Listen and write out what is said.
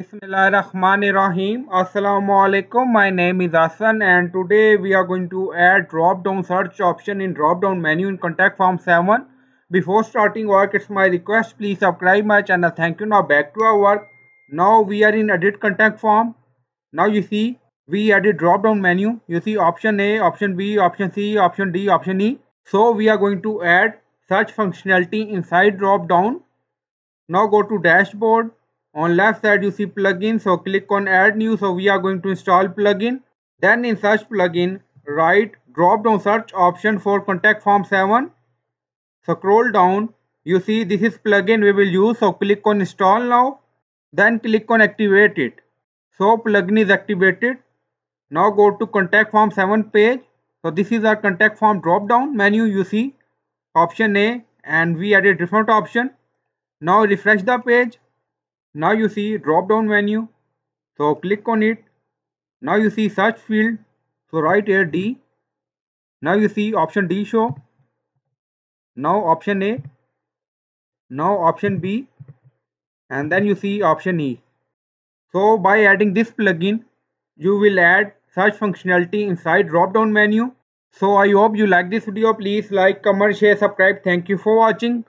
Bismillahirrahmanirrahim. Assalamu alaikum. My name is Hassan and today we are going to add drop down search option in drop down menu in contact form 7. Before starting work, it's my request please subscribe my channel. Thank you. Now back to our work. Now we are in edit contact form. Now you see we added drop down menu. You see option A, option B, option C, option D, option E. So we are going to add search functionality inside drop down. Now go to dashboard on left side you see plugin so click on add new. So we are going to install plugin. Then in search plugin write drop down search option for contact form 7 scroll down. You see this is plugin we will use. So click on install now. Then click on activate it. So plugin is activated. Now go to contact form 7 page. So this is our contact form drop down menu. You see option a and we added different option. Now refresh the page now you see drop down menu. So click on it. Now you see search field. So write here D. Now you see option D show. Now option A. Now option B. And then you see option E. So by adding this plugin, you will add search functionality inside drop down menu. So I hope you like this video. Please like, comment, share, subscribe. Thank you for watching.